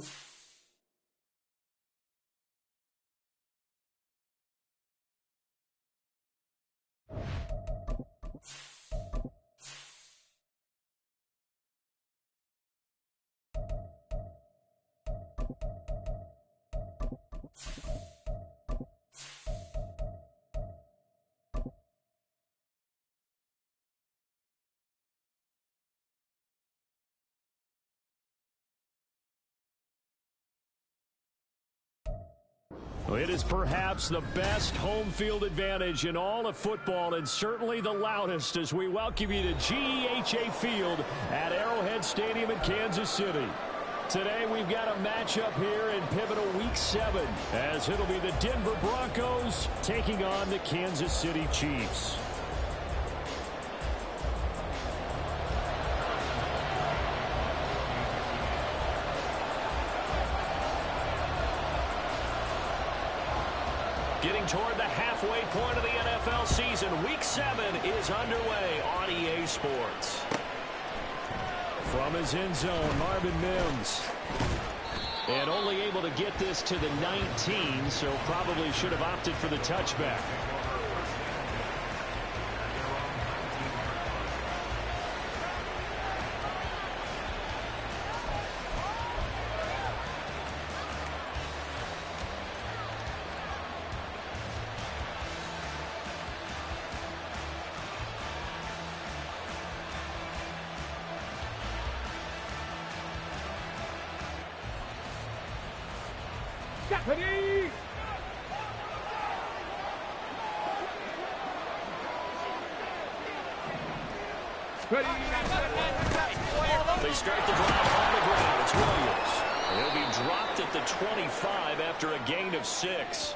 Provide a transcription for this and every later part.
you It is perhaps the best home field advantage in all of football and certainly the loudest as we welcome you to GEHA Field at Arrowhead Stadium in Kansas City. Today we've got a matchup here in pivotal week seven as it'll be the Denver Broncos taking on the Kansas City Chiefs. Point of the NFL season, Week 7 is underway on EA Sports. From his end zone, Marvin Mims. And only able to get this to the 19, so probably should have opted for the touchback. Ready? Ready? They start the drive on the ground. It's Williams. He'll be dropped at the 25 after a gain of six.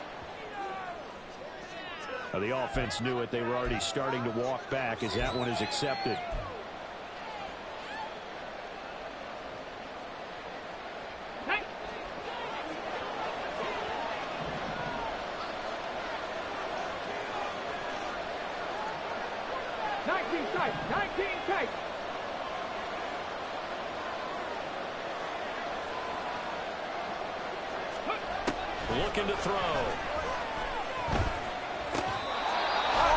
Now, the offense knew it. They were already starting to walk back as that one is accepted. Nineteen tight. Nineteen tight. Looking to throw.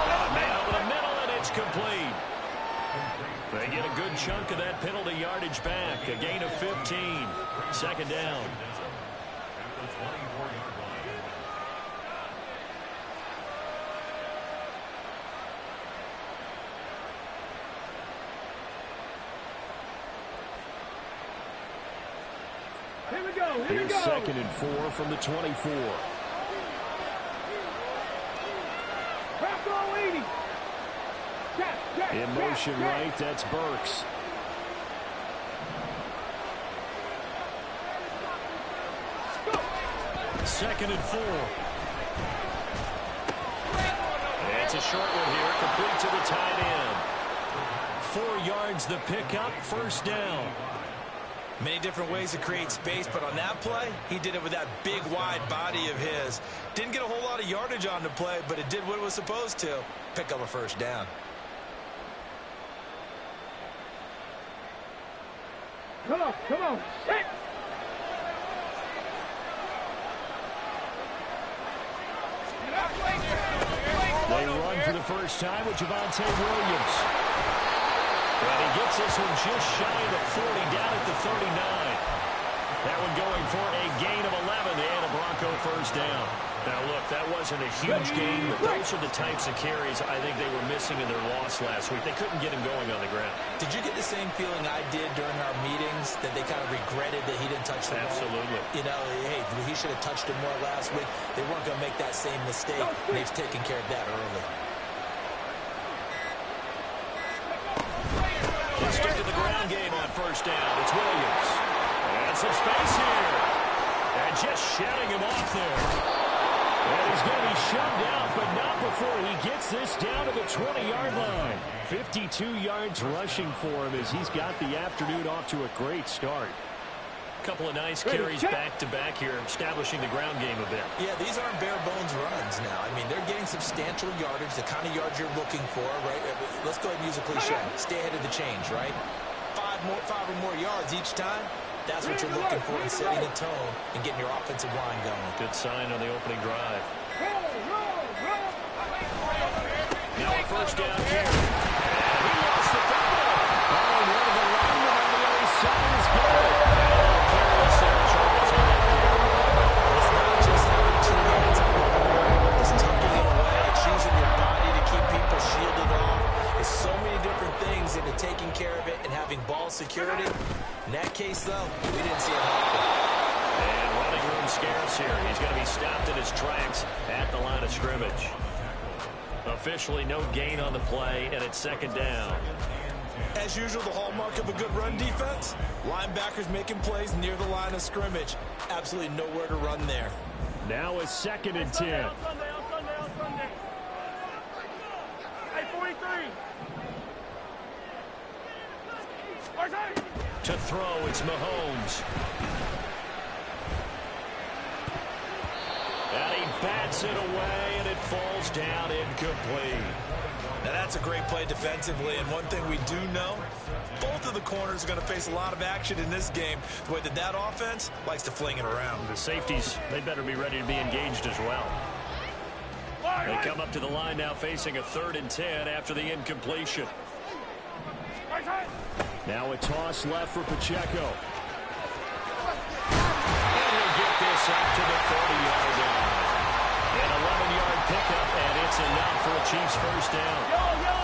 A man over the middle, and it's complete. They get a good chunk of that penalty yardage back. A gain of 15. Second down. Here we go. Here we Here's go. second and four from the 24. Back row 80. Check, check, In motion right, that's Burks. Second and four. It's a short one here, complete to the tight end. Four yards the pickup, first down. Many different ways to create space, but on that play, he did it with that big, wide body of his. Didn't get a whole lot of yardage on the play, but it did what it was supposed to. Pick up a first down. Come on, come on. Hit. They run for the first time with Javonte Williams. And he gets this one just shy of the 40, down at the 39. That one going for a gain of 11 and a Bronco first down. Now, look, that wasn't a huge gain, but those are the types of carries I think they were missing in their loss last week. They couldn't get him going on the ground. Did you get the same feeling I did during our meetings, that they kind of regretted that he didn't touch the ball? Absolutely. You know, hey, he should have touched it more last week. They weren't going to make that same mistake, and they've taken care of that early. Stick to the ground game on first down. It's Williams. And some space here. And just shutting him off there. And he's going to be shoved out, but not before he gets this down to the 20-yard line. 52 yards rushing for him as he's got the afternoon off to a great start. Couple of nice carries back-to-back here, establishing the ground game a bit. Yeah, these aren't bare bones runs now. I mean, they're getting substantial yardage, the kind of yards you're looking for, right? Uh, Let's go ahead and use a cliche. Stay ahead of the change, right? Five more, five or more yards each time. That's what you're looking for in setting the tone and getting your offensive line going. Good sign on the opening drive. Roll, roll, roll. Now a first down here. In that case, though, we didn't see it happen. And running room scarce here. He's going to be stopped in his tracks at the line of scrimmage. Officially no gain on the play, and it's second down. As usual, the hallmark of a good run defense, linebackers making plays near the line of scrimmage. Absolutely nowhere to run there. Now a second and ten. on Sunday, on Sunday, on Sunday. Hey, 43. First hey. To throw, it's Mahomes. And he bats it away, and it falls down incomplete. Now that's a great play defensively, and one thing we do know, both of the corners are going to face a lot of action in this game. The way that that offense likes to fling it around. The safeties, they better be ready to be engaged as well. They come up to the line now facing a third and ten after the incompletion. Now a toss left for Pacheco. And he'll get this up to the 40-yard line. An 11-yard pickup, and it's enough for a Chiefs first down. Yo, yo.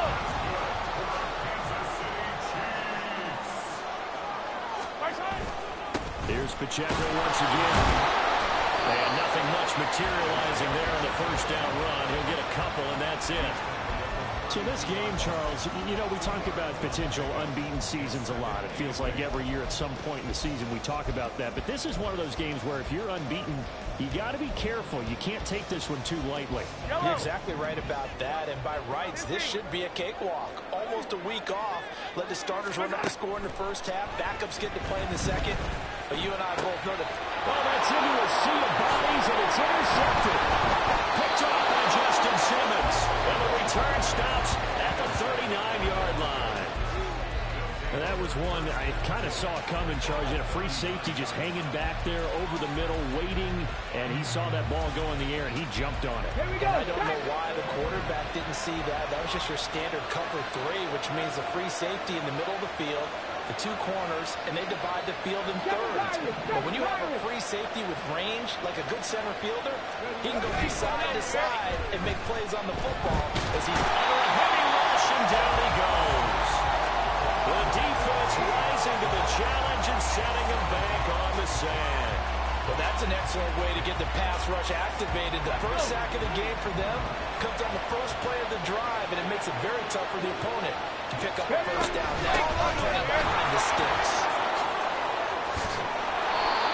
Here's Pacheco once again. And nothing much materializing there on the first down run. He'll get a couple, and that's it. So this game, Charles, you know, we talk about potential unbeaten seasons a lot. It feels like every year at some point in the season we talk about that. But this is one of those games where if you're unbeaten, you got to be careful. You can't take this one too lightly. You're exactly right about that, and by rights, this should be a cakewalk. Almost a week off. Let the starters run up the score in the first half. Backups get to play in the second. But you and I both know that Well, that's into a sea of bodies, and it's intercepted. Picked off by Justin Simmons. And the return stops at the 39-yard line. And that was one I kind of saw coming, Charles. He a free safety just hanging back there over the middle, waiting, and he saw that ball go in the air, and he jumped on it. Here we go. And I don't know why the quarterback didn't see that. That was just your standard cover three, which means a free safety in the middle of the field, the two corners, and they divide the field in thirds. But when you have a free safety with range, like a good center fielder, he can go from side to side and make plays on the football as he's Heavy rush, and down he goes. The defense rising to the challenge and setting him back on the sand. Well, that's an excellent way to get the pass rush activated. The first sack of the game for them comes on the first play of the drive, and it makes it very tough for the opponent to pick up a first down now playing behind the sticks.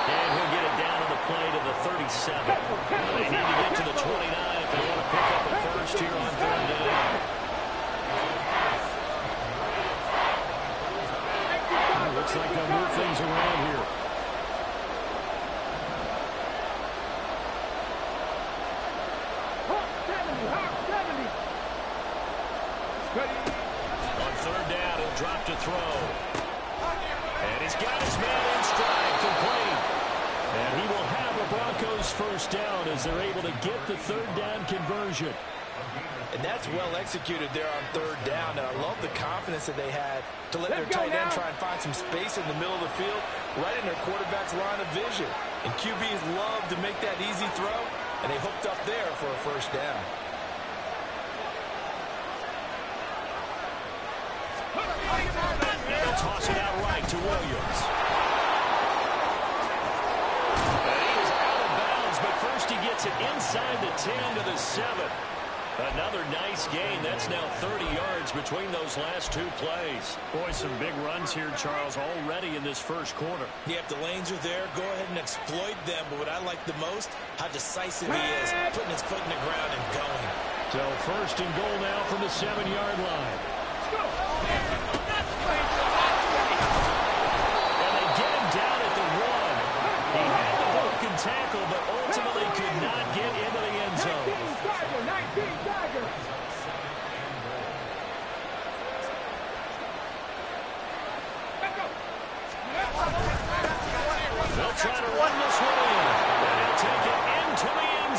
And he'll get it down on the play to the 37. They need to get to the 29 if they want to pick up a first here on third down. Looks like they'll move things around here. Hawk 70, Hawk 70. Ready. On third down, he'll drop to throw. And he's got his man in stride, complete. And he will have a Broncos first down as they're able to get the third down conversion. And that's well executed there on third down. And I love the confidence that they had to let Let's their tight end now. try and find some space in the middle of the field, right in their quarterback's line of vision. And QBs love to make that easy throw, and they hooked up there for a first down. They'll toss it out right to Williams. And he is out of bounds, but first he gets it inside the 10 to the 7. Another nice gain. That's now 30 yards between those last two plays. Boy, some big runs here, Charles, already in this first quarter. Yeah, if the lanes are there, go ahead and exploit them. But what I like the most, how decisive he is, putting his foot in the ground and going. So first and goal now from the seven-yard line. And they get him down at the one. He had the broken tackle, but ultimately could not get into the end 19 zone. Tiger, 19 Tiger. Let's go.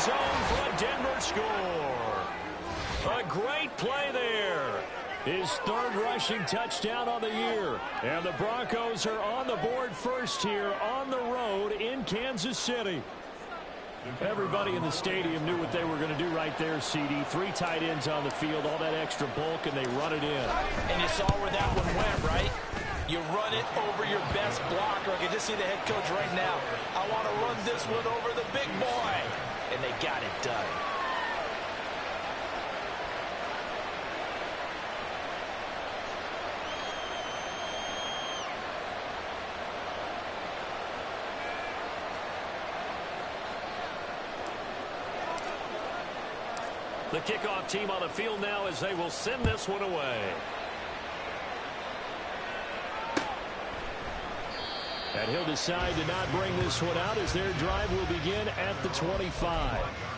zone for a Denver score. A great play there. His third rushing touchdown on the year. And the Broncos are on the board first here on the road in Kansas City. Everybody in the stadium knew what they were going to do right there, CD. Three tight ends on the field, all that extra bulk, and they run it in. And you saw where that one went, right? You run it over your best blocker. I can just see the head coach right now. I want to run this one over the big boy. And they got it done. The kickoff team on the field now as they will send this one away. And he'll decide to not bring this one out as their drive will begin at the 25.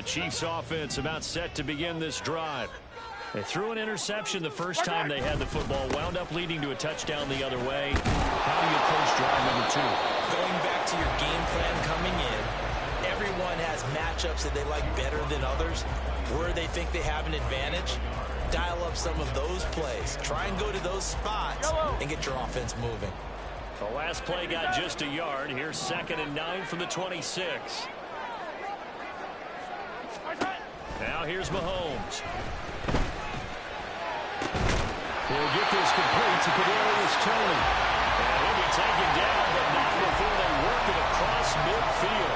The Chiefs offense about set to begin this drive. They threw an interception the first time they had the football, wound up leading to a touchdown the other way. How do you approach drive number two? Going back to your game plan coming in, everyone has matchups that they like better than others, where they think they have an advantage. Dial up some of those plays. Try and go to those spots and get your offense moving. The last play got just a yard. Here's second and nine from the 26. Now here's Mahomes. He'll get this complete to Kadarius Toney. And he'll be taken down, but not before they work it across midfield.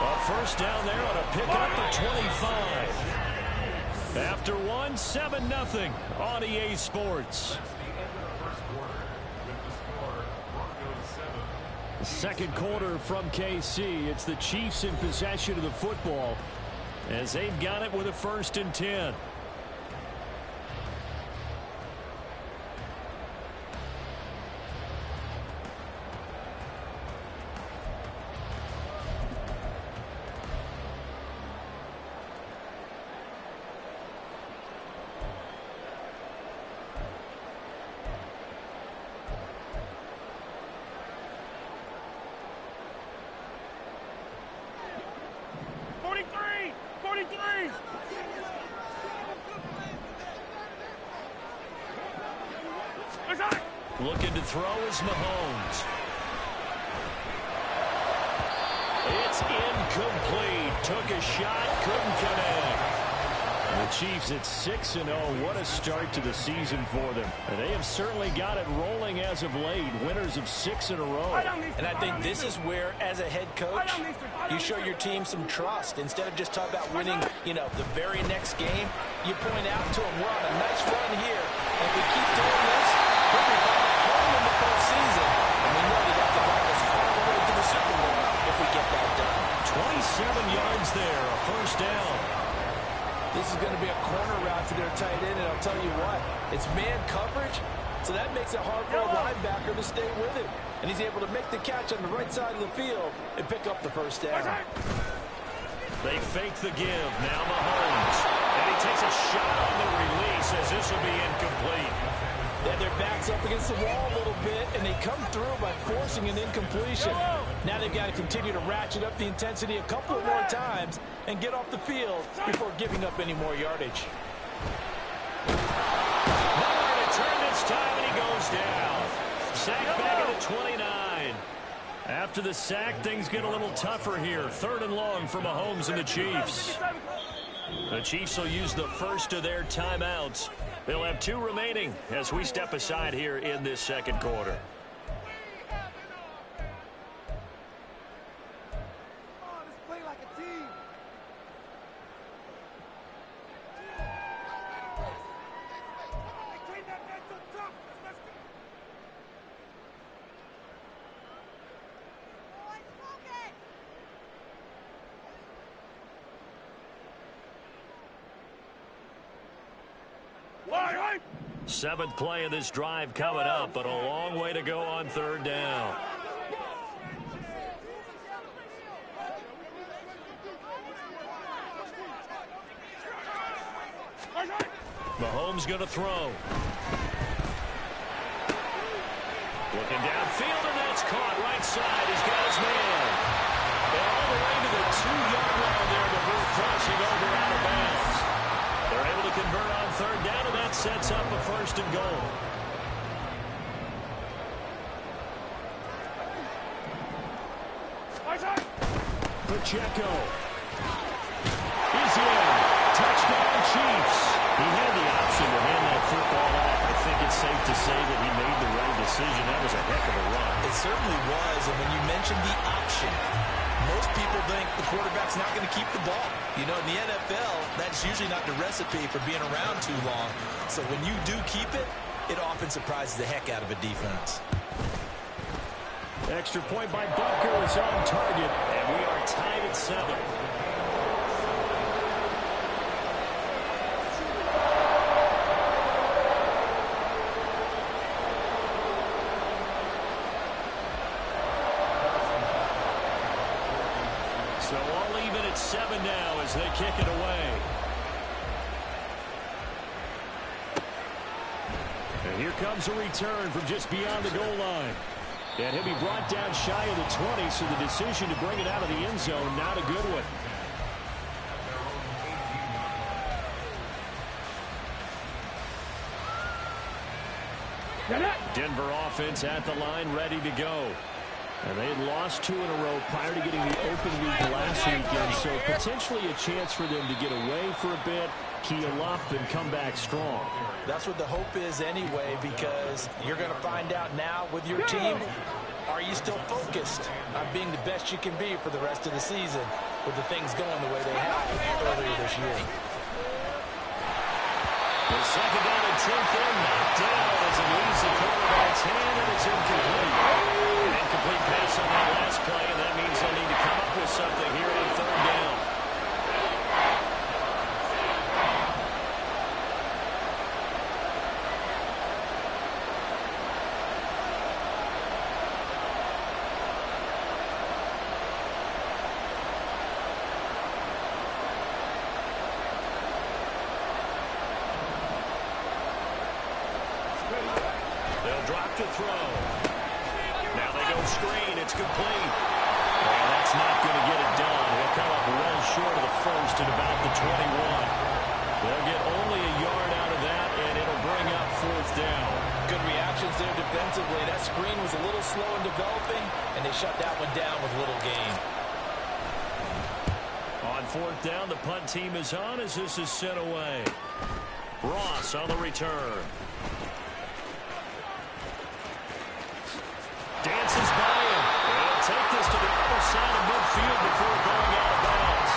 A first down there on a pickup for 25. After one, 7-0 on EA Sports. Second quarter from KC. It's the Chiefs in possession of the football as they've got it with a first and 10. Looking to throw is Mahomes. It's incomplete. Took a shot, couldn't connect. The Chiefs at 6-0. What a start to the season for them. And they have certainly got it rolling as of late. Winners of six in a row. And I think this is where, as a head coach, you show your team some trust. Instead of just talking about winning, you know, the very next game, you point out to them, we're on a nice run here. And if we keep doing this, we'll be back home in the postseason. And we know that that's about us all the way to the Super Bowl if we get that done. 27 yards there, a first down. This is going to be a corner route to their tight end, and I'll tell you what, it's man coverage, so that makes it hard for a linebacker to stay with it. And he's able to make the catch on the right side of the field and pick up the first down. They fake the give. Now Mahomes. And he takes a shot on the release as this will be incomplete. And their backs up against the wall a little bit, and they come through by forcing an incompletion. Now they've got to continue to ratchet up the intensity a couple more times and get off the field before giving up any more yardage. Nowhere to turn this time, and he goes down. Sacked back at the 29. After the sack, things get a little tougher here. Third and long for Mahomes and the Chiefs. The Chiefs will use the first of their timeouts. They'll have two remaining as we step aside here in this second quarter. Seventh play of this drive coming up, but a long way to go on third down. Mahomes going to throw. Looking downfield, and that's caught right side. He's got his man. And all the way to the two-yard line there before crossing over convert on third down, and that sets up a first and goal. Pacheco. He's in. Touchdown, Chiefs. He had the option to hand that football off. I think it's safe to say that he made the right decision. That was a heck of a run. It certainly was, and when you mentioned the option, most people think the quarterback's not going to keep the ball. You know, in the NFL, that's usually not the recipe for being around too long. So when you do keep it, it often surprises the heck out of a defense. Extra point by Butker is on target, and we are tied at seven. So all even at seven now as they kick it away. And here comes a return from just beyond the goal line. And he'll be brought down shy of the 20, so the decision to bring it out of the end zone, not a good one. Denver offense at the line, ready to go. And they had lost two in a row prior to getting the open week last weekend, so potentially a chance for them to get away for a bit, keel up, and come back strong. That's what the hope is anyway, because you're going to find out now with your team, are you still focused on being the best you can be for the rest of the season with the things going the way they have earlier this year? The second down and 10th in, knocked down as it leaves the quarterback's hand, and it's incomplete. Incomplete pass on that last play, and that means they'll need to come up with something here on third down. They'll drop to throw. Now they go screen. It's complete. And that's not going to get it done. He'll come up well short of the first at about the 21. They'll get only a yard out of that, and it'll bring up fourth down. Good reactions there was a little slow in developing, and they shut that one down with little gain. On fourth down, the punt team is on as this is sent away. Ross on the return. Dances by him. He'll take this to the other side of midfield before going out of bounds.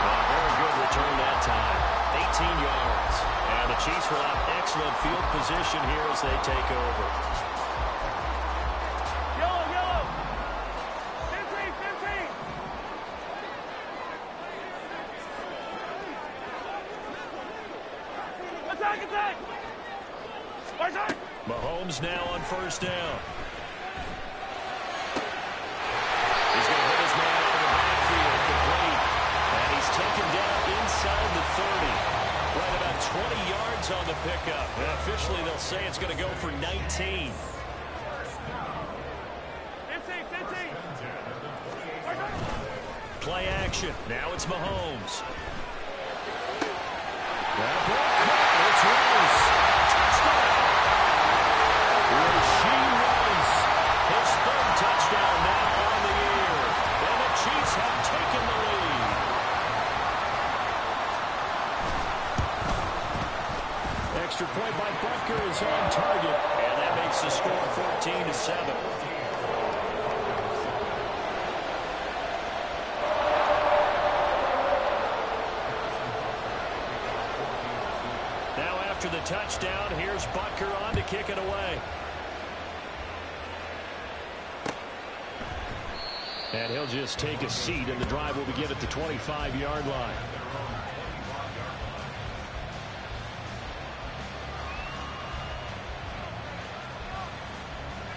A very good return that time. 18 yards. And the Chiefs will have excellent field position here as they take over. Here's Butker on to kick it away. And he'll just take a seat, and the drive will begin at the 25-yard line.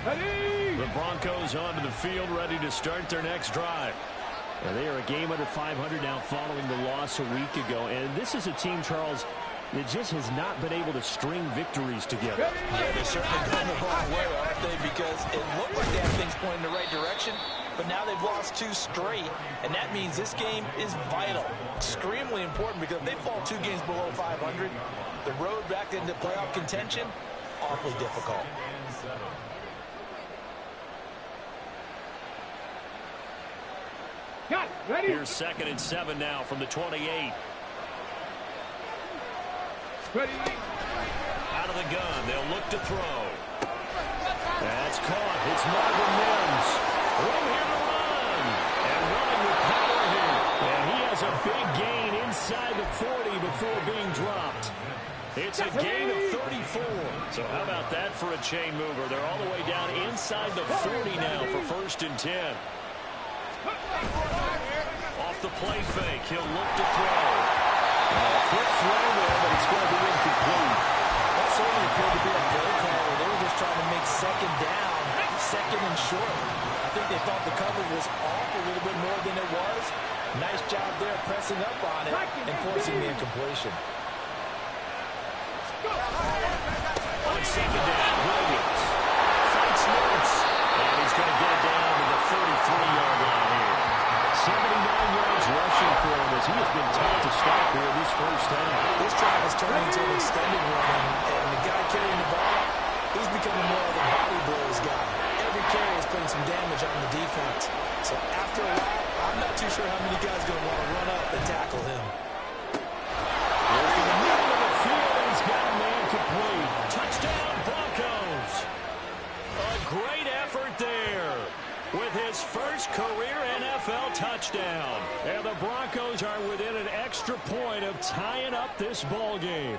Ready. The Broncos onto the field, ready to start their next drive. And they are a game under 500 now following the loss a week ago. And this is a team, Charles, it just has not been able to string victories together. Yeah, they're certainly going the wrong way, aren't they? Because it looked like they had things pointing in the right direction, but now they've lost two straight, and that means this game is vital, extremely important, because if they fall two games below 500, the road back into playoff contention, awfully difficult. Got ready. Here's second and seven now from the 28. Out of the gun. They'll look to throw. That's caught. It's Marvin Mims. Room here to run. And running with power here. And he has a big gain inside the 40 before being dropped. It's a gain of 34. So how about that for a chain mover? They're all the way down inside the 40 now for first and 10. Off the play fake. He'll look to throw. Quick throw there, but it's going to be incomplete. That certainly appeared to be a play call where they were just trying to make second down, second and short. I think they thought the coverage was off a little bit more than it was. Nice job there pressing up on it and forcing the incompletion. On second down, Williams fights Lawrence, and he's going to get it down to the 33-yard line here. 79 yards rushing for him as he has been tough to stop here this first half. This drive has turned into an extended run, and, the guy carrying the ball, he's becoming more of a body blows guy. Every carry is putting some damage on the defense. So after a while, I'm not too sure how many guys are going to want to run up and tackle him. Working the middle of the field, and he's got a man complete. Touchdown, Broncos. A great effort there with his first career NFL touchdown. And the Broncos are within an extra point of tying up this ball game.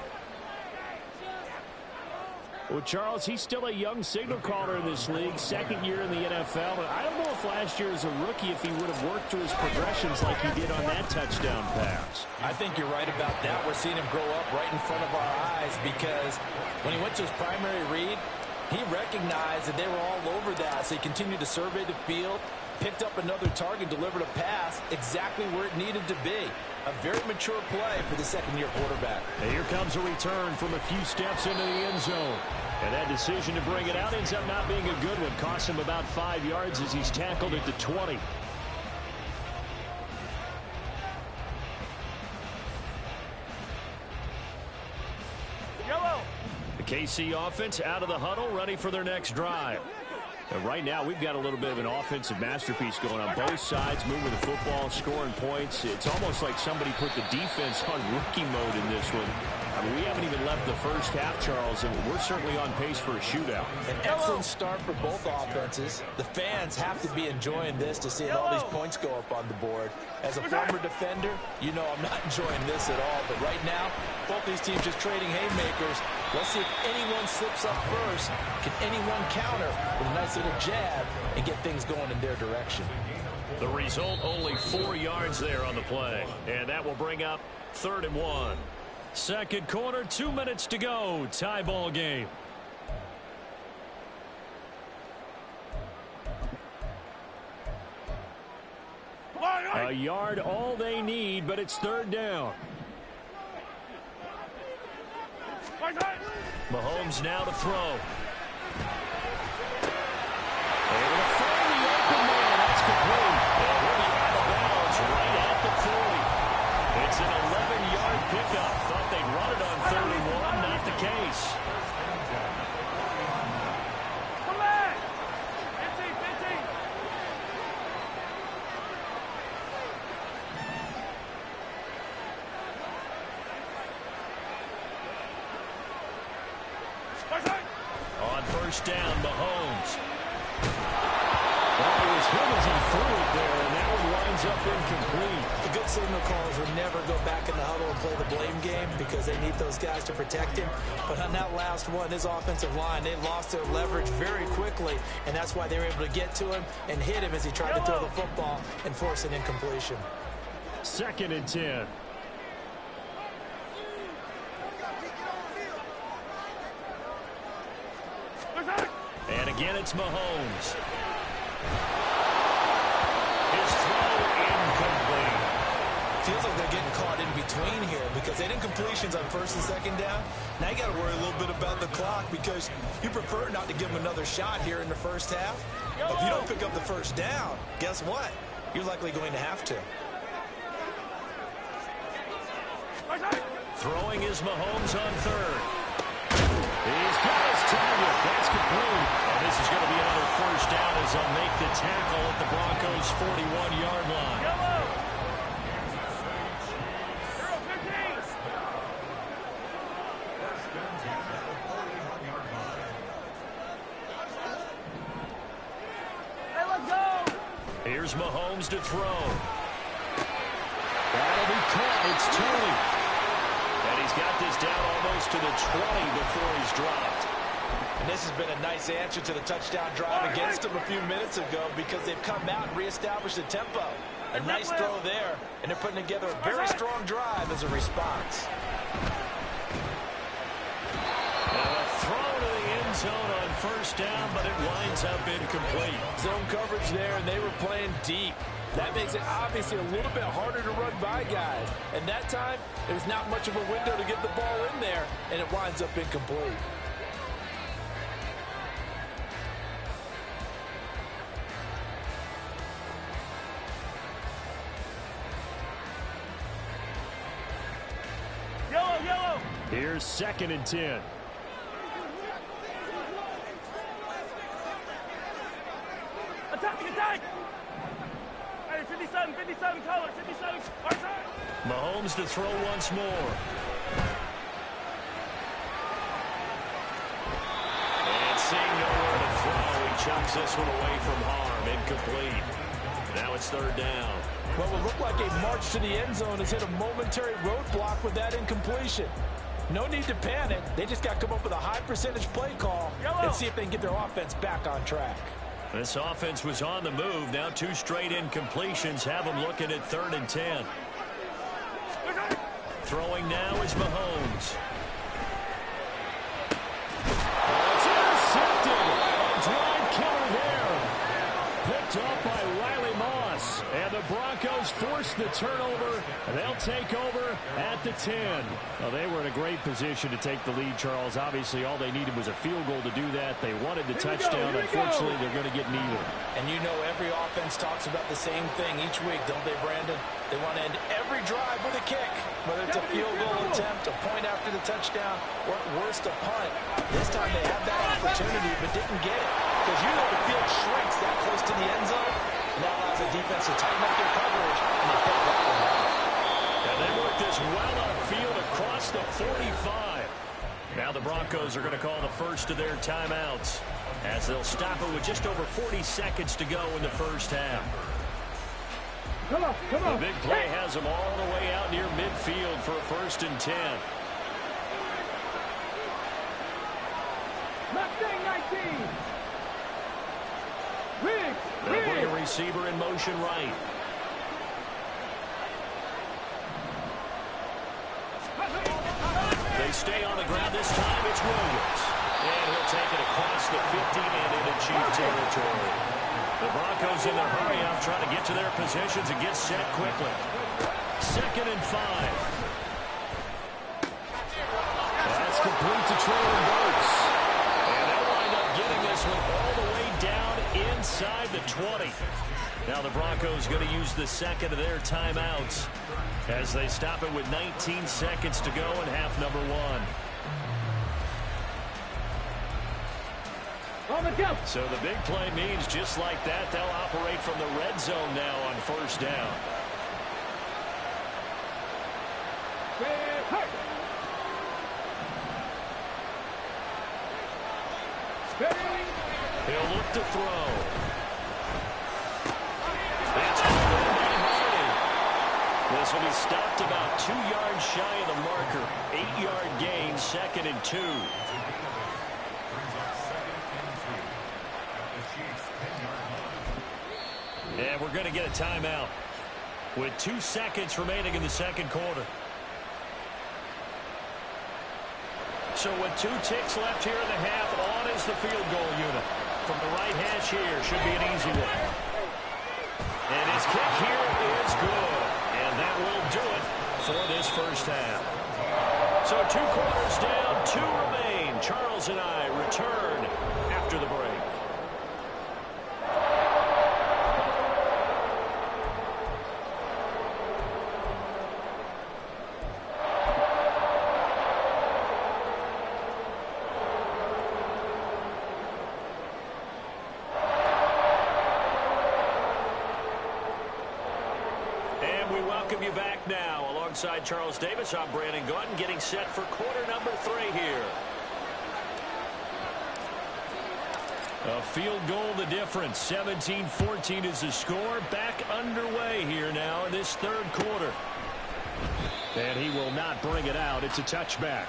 Well, Charles, he's still a young signal caller in this league, second year in the NFL. And I don't know if last year as a rookie, if he would have worked through his progressions like he did on that touchdown pass. I think you're right about that. We're seeing him grow up right in front of our eyes because when he went to his primary read, he recognized that they were all over that, so he continued to survey the field, picked up another target, delivered a pass exactly where it needed to be. A very mature play for the second-year quarterback. And here comes a return from a few steps into the end zone. And that decision to bring it out ends up not being a good one. Costs him about five yards as he's tackled at the 20. Yellow. The KC offense out of the huddle, ready for their next drive. And right now, we've got a little bit of an offensive masterpiece going on both sides, moving the football, scoring points. It's almost like somebody put the defense on rookie mode in this one. I mean, we haven't even left the first half, Charles, and we're certainly on pace for a shootout. An excellent start for both offenses. The fans have to be enjoying this to see all these points go up on the board. As a former defender, you know I'm not enjoying this at all. But right now, both these teams just trading haymakers. Let's see if anyone slips up first. Can anyone counter with a nice little jab and get things going in their direction? The result, only four yards there on the play. And that will bring up third and one. Second quarter, two minutes to go. Tie ball game. A yard all they need, but it's third down. Mahomes now to throw. Able to find the open man. That's complete. And he'll be out of bounds right at the 40. It's an 11-yard pickup. Thought they'd run it on third and one. Not the case. Come back. 15, 15. On first down, Mahomes. Well, it was him as he threw it there, and that one winds up incomplete. The good signal callers would never go back in the huddle and play the blame game because they need those guys to protect him. But on that last one, his offensive line, they lost their leverage very quickly, and that's why they were able to get to him and hit him as he tried to throw the football and force an incompletion. Second and 10. And again, it's Mahomes. Feels like they're getting caught in between here because they didn't completions on first and second down. Now you got to worry a little bit about the clock because you prefer not to give them another shot here in the first half. But if you don't pick up the first down, guess what? You're likely going to have to. Throwing is Mahomes on third. He's got his target. That's complete. And this is going to be another first down as they'll make the tackle at the Broncos' 41-yard line. Mahomes to throw. That'll be caught. It's Toney. And he's got this down almost to the 20 before he's dropped. And this has been a nice answer to the touchdown drive against them a few minutes ago because they've come out and reestablished the tempo. A nice throw there, and they're putting together a very strong drive as a response. Now a throw to the end zone on first down, but it winds up incomplete. Zone coverage there, and they were playing deep. That makes it obviously a little bit harder to run by guys. And that time, there's not much of a window to get the ball in there, and it winds up incomplete. Yellow, yellow. Here's second and 10. 57, 57 color, 57. Our side. Mahomes to throw once more. And seeing nowhere to throw, he chucks this one away from harm. Incomplete. Now it's third down. What would look like a march to the end zone has hit a momentary roadblock with that incompletion. No need to panic. They just got to come up with a high percentage play call and see if they can get their offense back on track. This offense was on the move. Now two straight incompletions have them looking at third and ten. Throwing now is Mahomes. It's intercepted. A drive killer there. Picked up by Riley Moss. And the Broncos force the turnover. And they'll take over at the 10. Well, they were in a great position to take the lead, Charles. Obviously, all they needed was a field goal to do that. They wanted the touchdown. Unfortunately, they're going to get neither. And you know every offense talks about the same thing each week, don't they, Brandon? They want to end every drive with a kick, whether it's a field goal attempt, a point after the touchdown, or worst, a punt. This time they had that opportunity but didn't get it because you know the field shrinks that close to the end zone, and that allows the defense to tighten up their coverage, and they pick that one off. And they work this well upfield across the 45. Now the Broncos are going to call the first of their timeouts as they'll stop it with just over 40 seconds to go in the first half. Come on, come on. The big play has them all the way out near midfield for a first and 10. Mustang 19. Riggs, They'll bring a receiver in motion right. They stay on the ground this time. It's Williams. And he'll take it across the 50 and into Chief territory. The Broncos in their hurry up trying to get to their positions and get set quickly. Second and five. That's complete to Treylon Burks. And they'll wind up getting this one all the way down inside the 20. Now the Broncos going to use the second of their timeouts as they stop it with 19 seconds to go in half number one. On the jump. So the big play means just like that, they'll operate from the red zone now on first down. Hey, hey. He'll look to throw. That's This will be stopped about two yards shy of the marker. Eight-yard gain, second and two. And we're going to get a timeout with two seconds remaining in the second quarter. So with two ticks left here in the half, on is the field goal unit. From the right hash here, should be an easy one. And his kick here is good. And And that will do it for this first half. So two quarters down, two remain. Charles and I return after the break. Charles Davis. I'm Brandon Gaudin getting set for quarter number three here. A field goal the difference. 17-14 is the score. Back underway here now in this third quarter. And he will not bring it out. It's a touchback.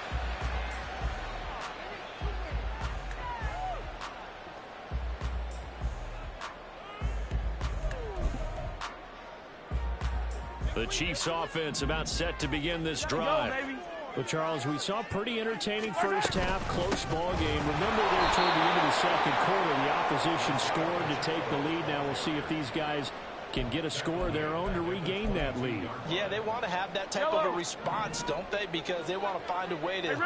The Chiefs offense about set to begin this drive. Well, Charles, we saw pretty entertaining first half, close ball game. Remember there toward the end of the second quarter, the opposition scored to take the lead. Now we'll see if these guys can get a score of their own to regain that lead. Yeah, they want to have that type of a response, don't they? Because they want to find a way to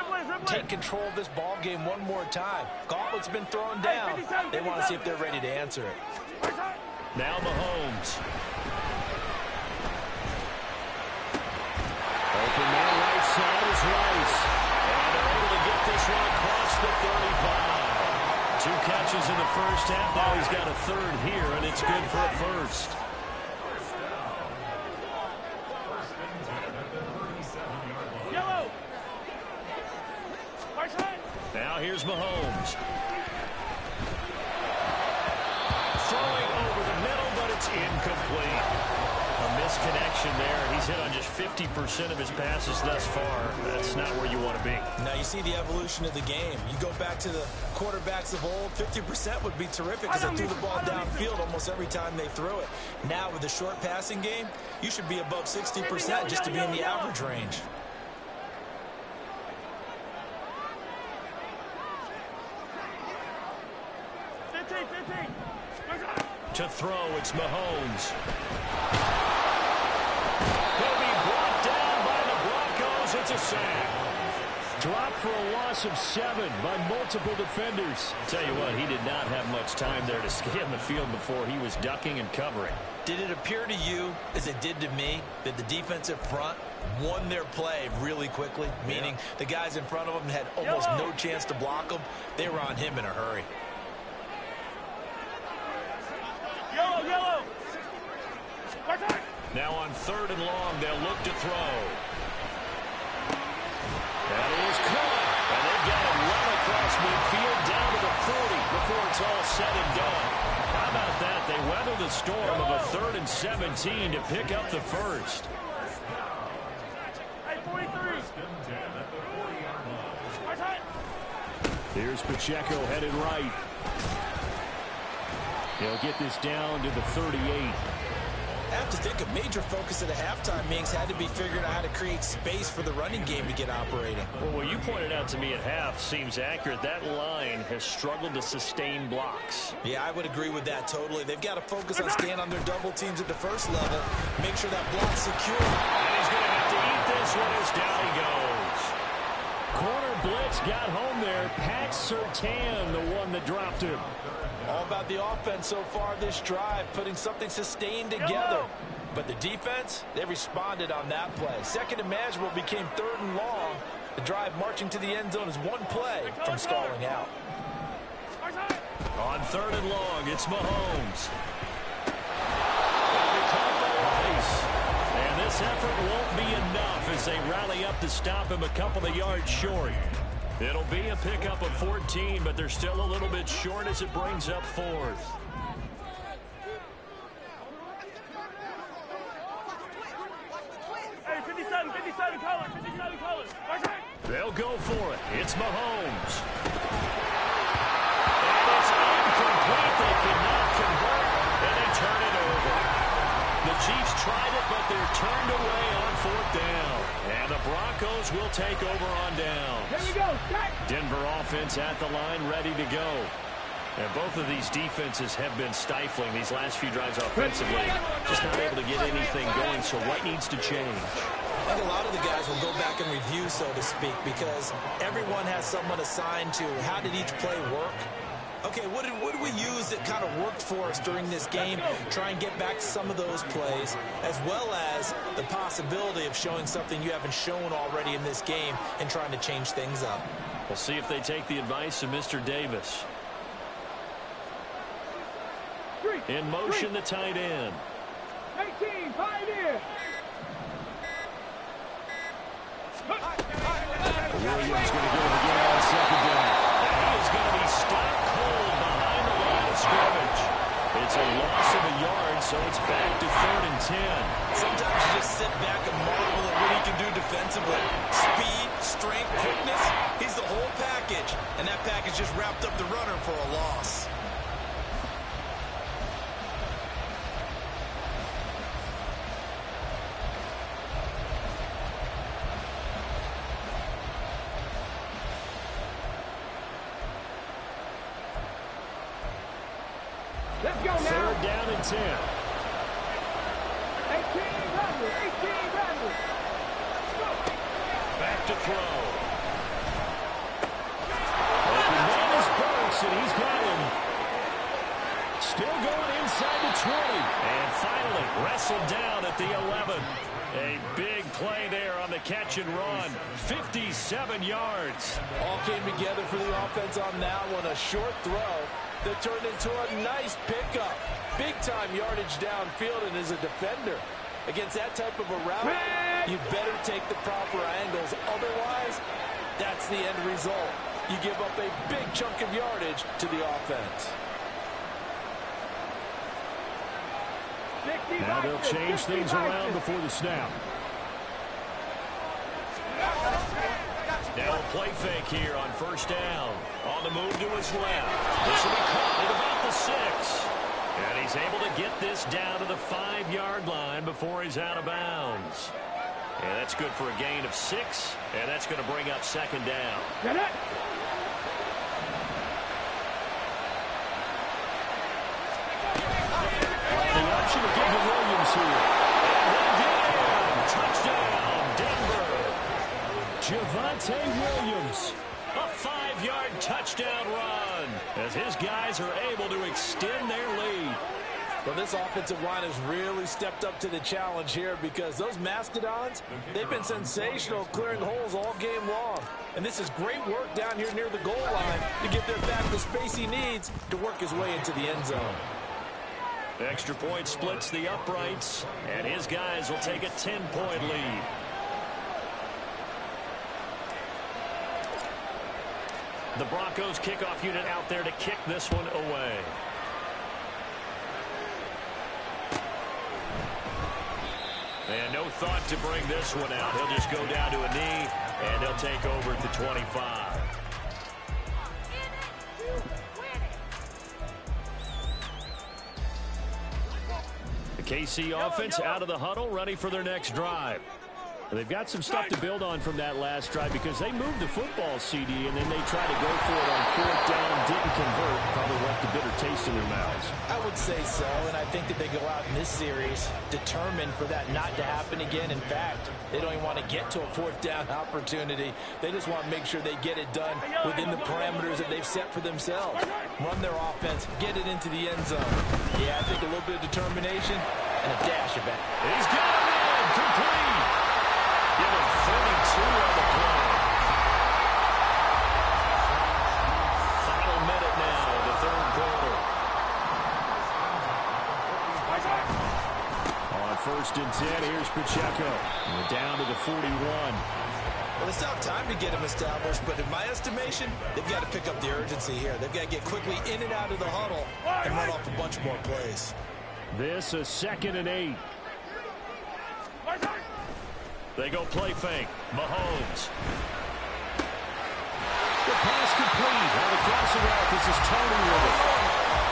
take control of this ball game one more time. Gauntlet's been thrown down. They want to see if they're ready to answer it. Now Mahomes. Open man right side is Rice. And they're able to get this one across the 35. Two catches in the first half. Now he's got a third here, and it's good for a first. Now here's Mahomes. Misconnection there. He's hit on just 50% of his passes thus far. That's not where you want to be. Now you see the evolution of the game. You go back to the quarterbacks of old, 50% would be terrific because they threw the ball downfield almost every time they threw it. Now with the short passing game, you should be above 60% just to be in the average range. To throw, it's Mahomes. It's a sack. Drop for a loss of seven by multiple defenders. Tell you what, he did not have much time there to scan the field before he was ducking and covering. Did it appear to you, as it did to me, that the defensive front won their play really quickly? Meaning yeah. the guys in front of them had almost no chance to block them. They were on him in a hurry. Yellow, yellow. Now on third and long, they'll look to throw. That is caught. And they've got him well across midfield down to the 40 before it's all said and done. How about that? They weather the storm of a third and 17 to pick up the first. Here's Pacheco headed right. He'll get this down to the 38 have to think a major focus of the halftime Minks had to be figuring out how to create space for the running game to get operating. Well, what you pointed out to me at half seems accurate. That line has struggled to sustain blocks. Yeah, I would agree with that totally. They've got to focus on staying on their double teams at the first level, make sure that block's secure. And he's going to have to eat this one as down he goes. Corner blitz got home there. Pat Surtain, the one that dropped him. All about the offense so far this drive, putting something sustained together. But the defense, they responded on that play. Second and manageable became third and long. The drive marching to the end zone is one play from stalling out. On third and long, it's Mahomes. And this effort won't be enough as they rally up to stop him a couple of yards short. It'll be a pickup of 14, but they're still a little bit short as it brings up fourth. Both of these defenses have been stifling these last few drives offensively. Just not able to get anything going, so what needs to change? I think a lot of the guys will go back and review, so to speak, because everyone has someone assigned to how did each play work. Okay, what did, what did we use that kind of worked for us during this game? Try and get back some of those plays, as well as the possibility of showing something you haven't shown already in this game and trying to change things up. We'll see if they take the advice of Mr. Davis. In motion, the tight end. 18, pioneer. Williams going to get it again on second down. He is going to be stopped cold behind the line of scrimmage. It's a loss of a yard, so it's back to third and ten. Sometimes you just sit back and marvel at what he can do defensively. Speed, strength, quickness, he's the whole package. And that package just wrapped up the runner for a loss. Down and 10. 18, Bradley. 18, Bradley. Back to throw. Open man is Burks, and he's got him. Still going inside the 20. And finally, wrestled down at the 11. A big play there on the catch and run. 57 yards. All came together for the offense on that one. A short throw that turned into a nice pickup. Big-time yardage downfield and as a defender. Against that type of a route, you better take the proper angles. Otherwise, that's the end result. You give up a big chunk of yardage to the offense. Now they'll change things around before the snap. Now a play fake here on first down. On the move to his left. This will be caught at about the six. And he's able to get this down to the five-yard line before he's out of bounds. And that's good for a gain of six, and that's going to bring up second down. Get it. The option to give to Williams here. Touchdown, Denver. Javonte Williams. A five-yard touchdown run as his guys are able to extend their lead. Well, this offensive line has really stepped up to the challenge here because those Mastodons, they've been sensational clearing holes all game long. And this is great work down here near the goal line to give their back the space he needs to work his way into the end zone. Extra point splits the uprights, and his guys will take a 10-point lead. The Broncos kickoff unit out there to kick this one away. And no thought to bring this one out. He'll just go down to a knee, and they'll take over at the 25. The KC offense out of the huddle, ready for their next drive. They've got some stuff to build on from that last drive because they moved the football CD and then they tried to go for it on fourth down, didn't convert, probably left a bitter taste in their mouths. I would say so, and I think that they go out in this series determined for that not to happen again. In fact, they don't even want to get to a fourth down opportunity. They just want to make sure they get it done within the parameters that they've set for themselves. Run their offense, get it into the end zone. Yeah, I think a little bit of determination and a dash of it. He's got it first and 10, here's Pacheco. We're down to the 41. Well, it's not time to get them established, but in my estimation, they've got to pick up the urgency here. They've got to get quickly in and out of the huddle and run off a bunch more plays. This a second and eight. They go play fake. Mahomes. The pass complete. On the crossing route, this is Toney with it.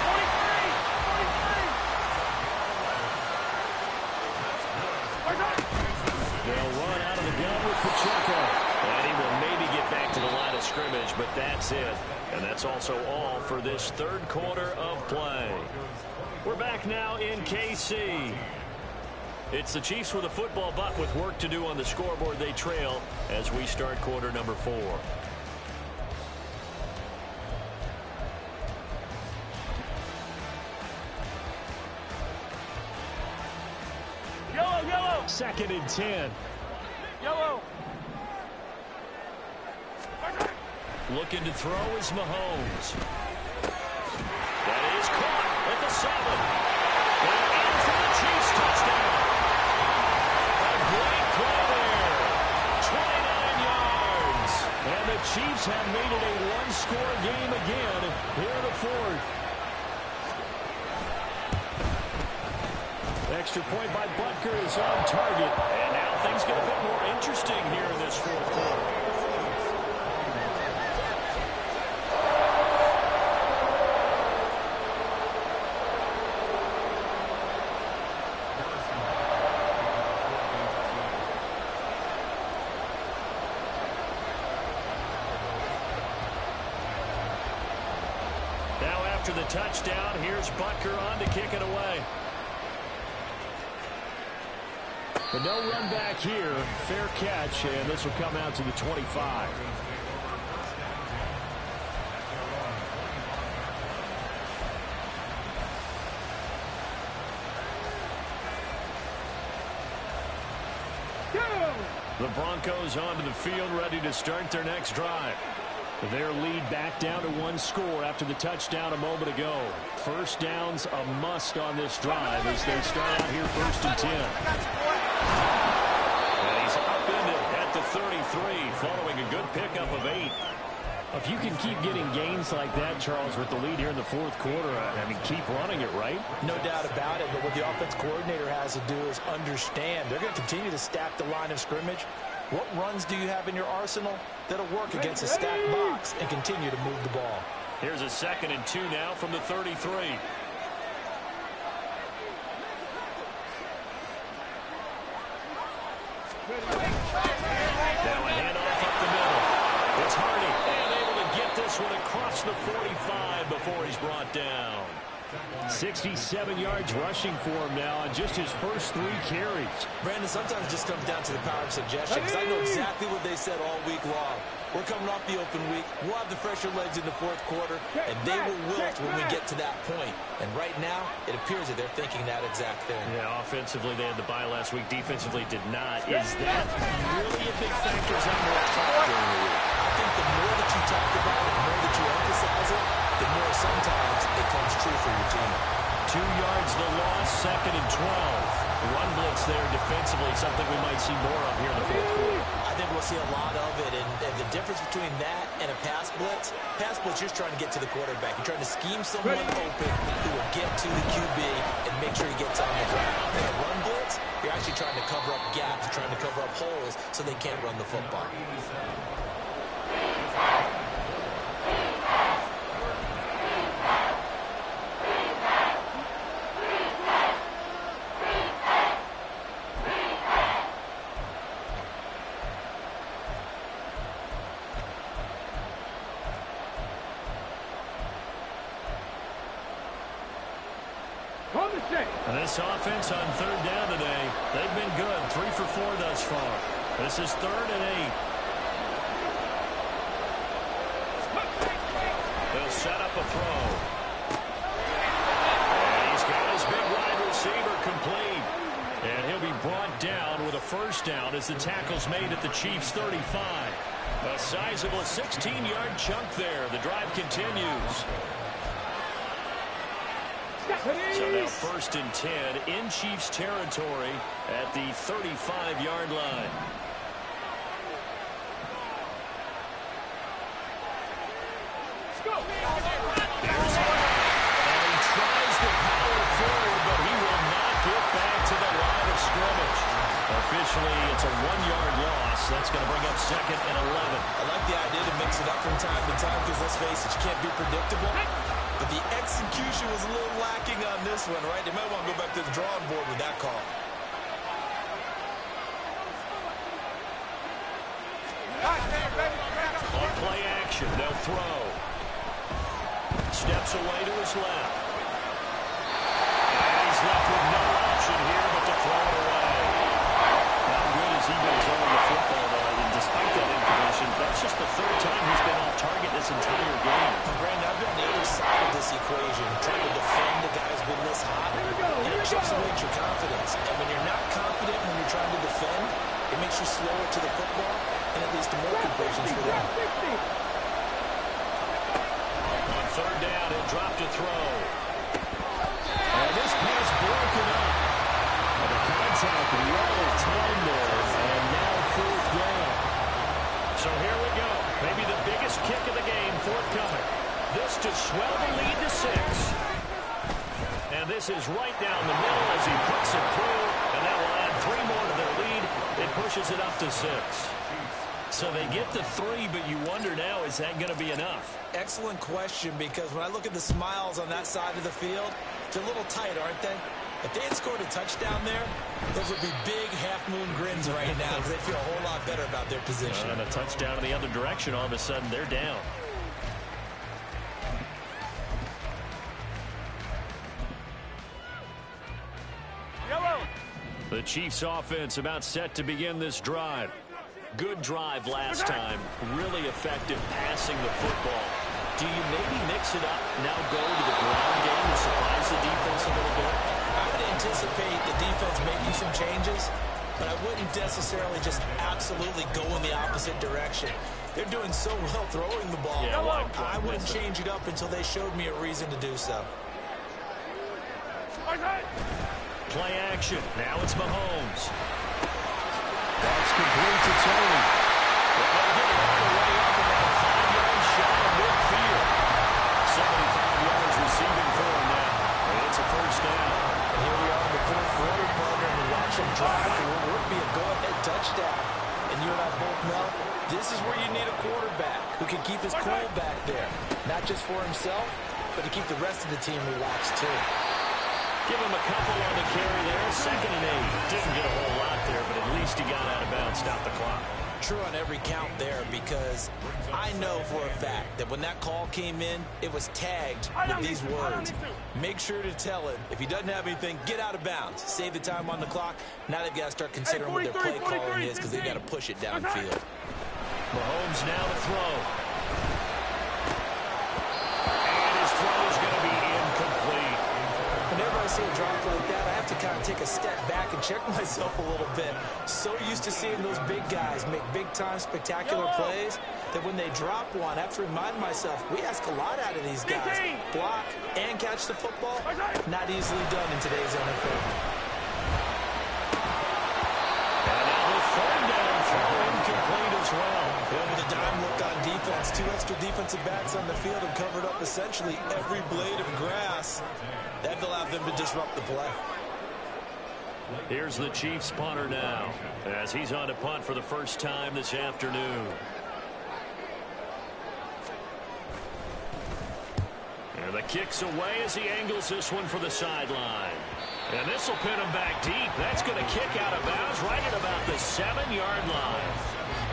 43, 43. They'll run out of the gun with Pacheco. And he will maybe get back to the line of scrimmage, but that's it. And that's also all for this third quarter of play. We're back now in KC. It's the Chiefs with a football, but with work to do on the scoreboard, they trail as we start quarter number four. Yellow, yellow. Second and 10. Yellow. Looking to throw is Mahomes. That is caught at the seven. And in for the Chiefs touchdown. A great play there. 29 yards. And the Chiefs have made it a one-score game again here in the fourth. Extra point by Butker is on target. And now things get a bit more interesting here in this fourth quarter. Now after the touchdown, here's Butker on to kick it away. But no run back here. Fair catch, and this will come out to the 25. Two. The Broncos onto the field ready to start their next drive. Their lead back down to one score after the touchdown a moment ago. First down's a must on this drive as they start out here first and 10. And he's upended at the 33 following a good pickup of eight. If you can keep getting gains like that, Charles, with the lead here in the fourth quarter, I mean, keep running it, right? No doubt about it, but what the offense coordinator has to do is understand. They're going to continue to stack the line of scrimmage. What runs do you have in your arsenal that'll work against a stacked box and continue to move the ball? Here's a second and two now from the 33. Now a handoff up the middle. It's Hardy and able to get this one across the 45 before he's brought down. 67 yards rushing for him now on just his first three carries. Brandon, sometimes it just comes down to the power of suggestion because I know exactly what they said all week long. We're coming off the open week. We'll have the fresher legs in the fourth quarter, and they will wilt when we get to that point. And right now, it appears that they're thinking that exact thing. Yeah, offensively they had the bye last week. Defensively did not. Is that really a big factor? Is that more talk during the week? I think the more that you talk about it, the more that you emphasize it, the more sometimes Two yards the loss, second and 12. Run blitz there defensively, something we might see more of here in the fourth quarter. I think we'll see a lot of it, and, and the difference between that and a pass blitz, pass blitz, you're just trying to get to the quarterback. You're trying to scheme someone open who will get to the QB and make sure he gets on the ground. In a run blitz, you're actually trying to cover up gaps, trying to cover up holes so they can't run the football. Offense on third down today, they've been good. Three for four thus far. This is third and eight. They'll set up a throw. And he's got his big wide receiver complete. And he'll be brought down with a first down as the tackle's made at the Chiefs' 35. A sizable 16-yard chunk there. The drive continues. So now first and 10 in Chiefs territory at the 35-yard line. On they'll throw. steps away to his left. And he's left with no option here but to throw it away. How good has he been throwing the football, though? And despite that information, that's just the third time he's been off target this entire game. Brandon, I've been on the other side of this equation, trying to defend a guy who's been this hot, and it chips away at your confidence. And when you're not confident when you're trying to defend, it makes you slower to the football, and it leads to more completions for them. Third down, he'll drop to throw. And this pass broken up. And the contact well timed there. And now fourth down. So here we go. Maybe the biggest kick of the game forthcoming. This to swell the lead to six. And this is right down the middle as he puts it through. And that will add three more to their lead. It pushes it up to six. So they get the three, but you wonder now, is that going to be enough? Excellent question, because when I look at the smiles on that side of the field, they're a little tight, aren't they? If they had scored a touchdown there, those would be big half-moon grins right now because they feel a whole lot better about their position. And a touchdown in the other direction, all of a sudden they're down. Yellow. The Chiefs offense about set to begin this drive. Good drive last time. Really effective passing the football. Do you maybe mix it up, now go to the ground game and surprise the defense a little bit? I would anticipate the defense making some changes, but I wouldn't necessarily just absolutely go in the opposite direction. They're doing so well throwing the ball. Yeah, why- I wouldn't mess it? change it up until they showed me a reason to do so. Play action. Now it's Mahomes. That's complete to Toney. Well, they get it all the way up about five yards shy of midfield. 75 yards receiving for him now. And it's a first down. And here we are in the fourth quarter, partner, and we watch them drive for what would be a go-ahead touchdown. And you and I both know this is where you need a quarterback who can keep his cool back there. Not just for himself, but to keep the rest of the team relaxed too. Give him a couple on the carry there. Second and eight. Didn't get a whole lot there, but at least he got out of bounds. Stop the clock. True on every count there because I know for a fact that when that call came in, it was tagged with these words. Make sure to tell him if he doesn't have anything, get out of bounds. Save the time on the clock. Now they've got to start considering what their play calling is because they've got to push it downfield. Mahomes now to throw. Take a step back and check myself a little bit. So used to seeing those big guys make big-time spectacular plays that when they drop one, I have to remind myself, we ask a lot out of these guys. Block and catch the football, not easily done in today's NFL. And now the third down throw incomplete as well. Yeah, with a dime look on defense, two extra defensive backs on the field have covered up essentially every blade of grass. That allowed them to disrupt the play. Here's the Chiefs punter now as he's on to punt for the first time this afternoon. And the kick's away as he angles this one for the sideline. And this will pin him back deep. That's going to kick out of bounds right at about the seven-yard line.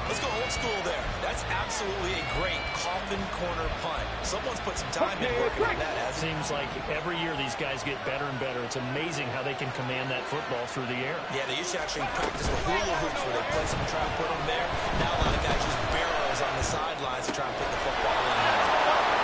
Let's go old school there. That's absolutely a great coffin corner punt. Someone's put some time in working on that, hasn't Seems like every year these guys get better and better. It's amazing how they can command that football through the air. Yeah, they used to actually practice with hula hoops where they place them and try and put them there. Now a lot of guys just barrels on the sidelines to try and put the football in there.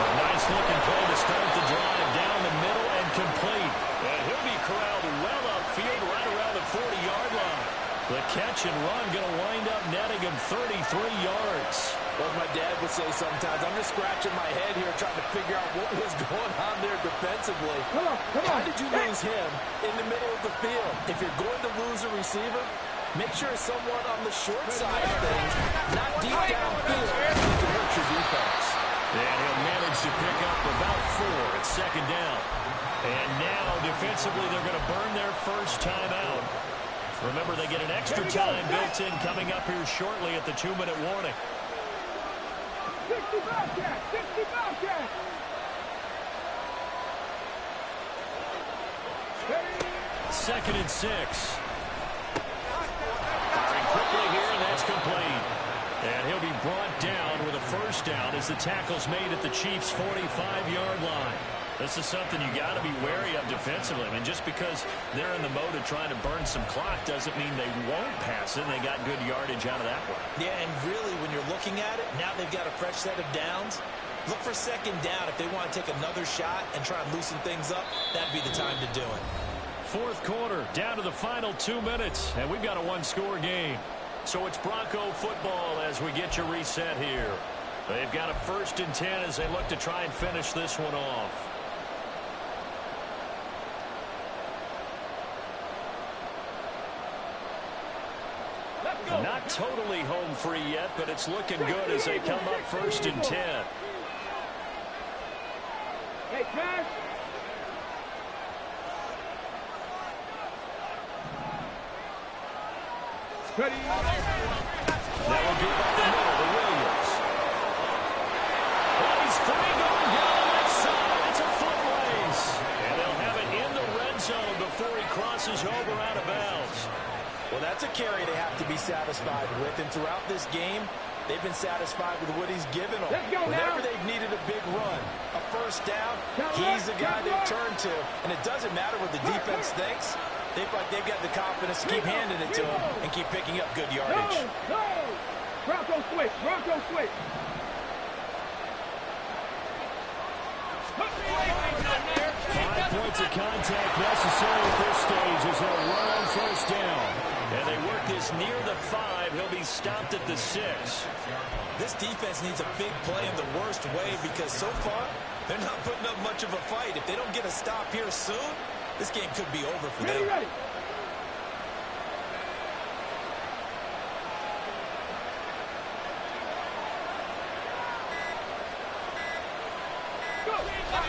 A nice looking play to start the drive down the middle and complete. And he'll be corralled well upfield right around the 40-yard line. The catch and run going to wind up netting him 33 yards. Well, as my dad would say sometimes, I'm just scratching my head here trying to figure out what was going on there defensively. Come on, come How on. did you lose him in the middle of the field? If you're going to lose a receiver, make sure it's someone on the short side of things, not deep downfield, that can hurt your defense. And he'll manage to pick up about four at second down. And now, defensively, they're going to burn their first time out. Remember, they get an extra time built in coming up here shortly at the two-minute warning. 60 Bobcat, 60 Bobcat. Second and six. Firing quickly here, and that's complete. And he'll be brought down with a first first down as the tackle's made at the Chiefs' 45-yard line. This is something you got to be wary of defensively. I mean, just because they're in the mode of trying to burn some clock doesn't mean they won't pass it. They got good yardage out of that one. Yeah, and really, when you're looking at it, now they've got a fresh set of downs. Look for second down if they want to take another shot and try and loosen things up. That'd be the time to do it. Fourth quarter, down to the final two minutes, and we've got a one-score game. So it's Bronco football as we get you reset here. They've got a first and 10 as they look to try and finish this one off. Not totally home free yet, but it's looking good as they come up first and 10. Hey. Ready. That will up the middle to Williams. Oh, he's free going down the left side. It's a foot race. And they'll have it in the red zone before he crosses over out of bounds. Well, that's a carry they have to be satisfied with. And throughout this game, they've been satisfied with what he's given them. Let's go Whenever now. they've needed a big run, a first down, Count he's the guy they one. turn to. And it doesn't matter what the defense thinks. They feel like they've got the confidence to keep handing it to him and keep picking up good Go, yardage. go. Bronco switch. Bronco switch. Oh Five points of contact necessary at this stage as they'll run on first down. And they work this near the five. He'll be stopped at the six. This defense needs a big play in the worst way because so far, they're not putting up much of a fight. If they don't get a stop here soon, this game could be over for Ready, them. ready.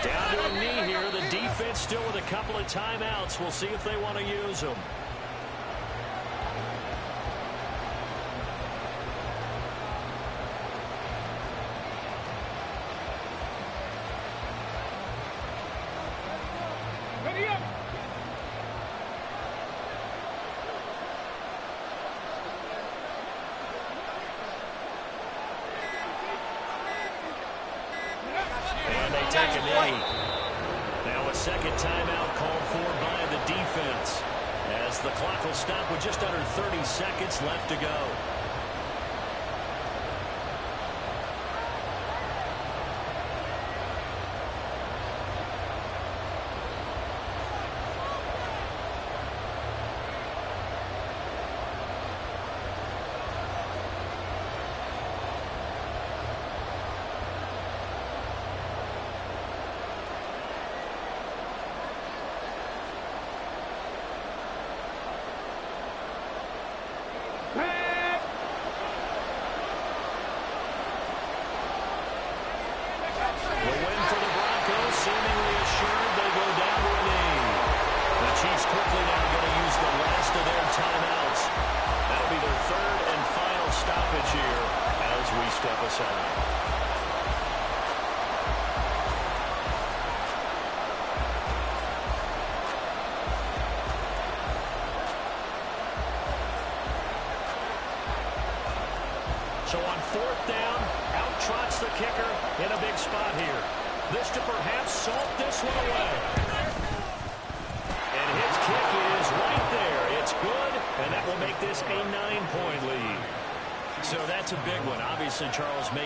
Down to a knee here. The defense still with a couple of timeouts. We'll see if they want to use them. Take a knee. Now a second timeout called for by the defense. As the clock will stop with just under 30 seconds left to go.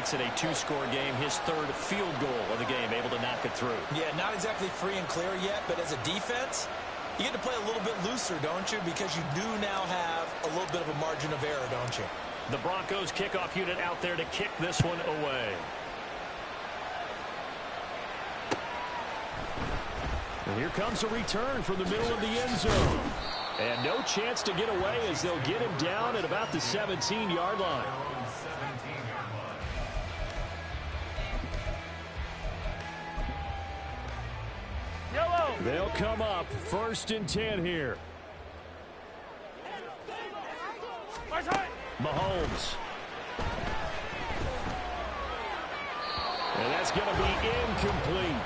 Makes it a two-score game, his third field goal of the game, able to knock it through. Yeah, not exactly free and clear yet, but as a defense, you get to play a little bit looser, don't you? Because you do now have a little bit of a margin of error, don't you? The Broncos kickoff unit out there to kick this one away. And here comes a return from the middle of the end zone. And no chance to get away as they'll get him down at about the 17-yard line. They'll come up first and 10 here. Mahomes. And that's going to be incomplete.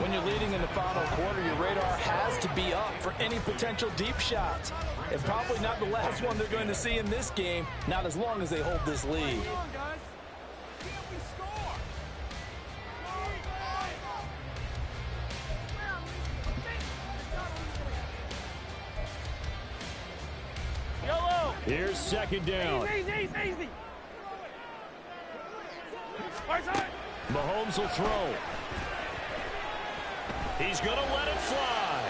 When you're leading in the final quarter, your radar has to be up for any potential deep shots. And probably not the last one they're going to see in this game, not as long as they hold this lead. Here's second down. Easy, easy, easy. Mahomes will throw. He's going to let it fly.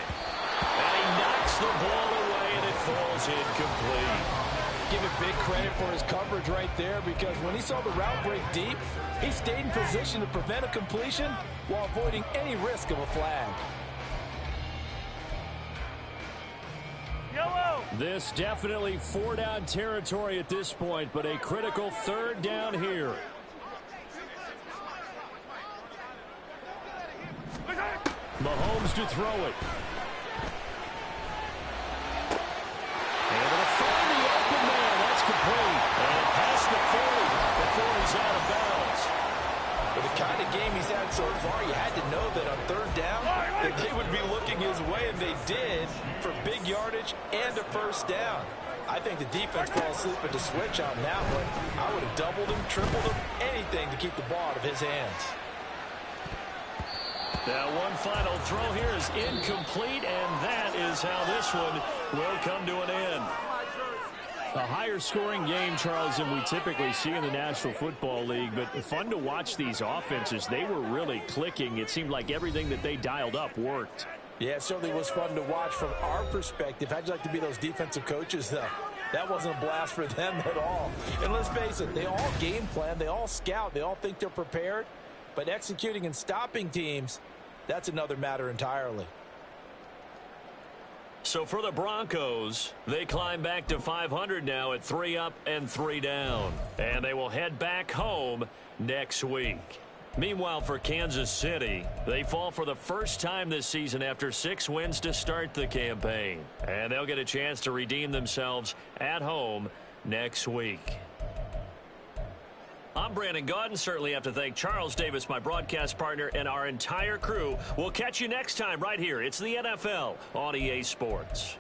And he knocks the ball away, and it falls incomplete. Give it big credit for his coverage right there because when he saw the route break deep, he stayed in position to prevent a completion while avoiding any risk of a flag. This definitely four-down territory at this point, but a critical third down here. Mahomes to throw it. Able to find the open man. That's complete. And past the 40 before he's out of bounds. With the kind of game he's had so far, you had to know that on third down, they would be looking his way, and they did for big yardage and a first down. I think the defense fell asleep at the switch on that one. I would have doubled him, tripled him, anything to keep the ball out of his hands. Now one final throw here is incomplete, and that is how this one will come to an end. A higher scoring game, Charles, than we typically see in the National Football League, but fun to watch these offenses. They were really clicking. It seemed like everything that they dialed up worked. Yeah, it certainly was fun to watch from our perspective. How'd you like to be those defensive coaches, though? That wasn't a blast for them at all. And let's face it, they all game plan, they all scout, they all think they're prepared, but executing and stopping teams, that's another matter entirely. So for the Broncos, they climb back to 500 now at three up and three down. And they will head back home next week. Meanwhile, for Kansas City, they fall for the first time this season after six wins to start the campaign. And they'll get a chance to redeem themselves at home next week. I'm Brandon Gaudin. Certainly have to thank Charles Davis, my broadcast partner, and our entire crew. We'll catch you next time right here. It's the NFL on EA Sports.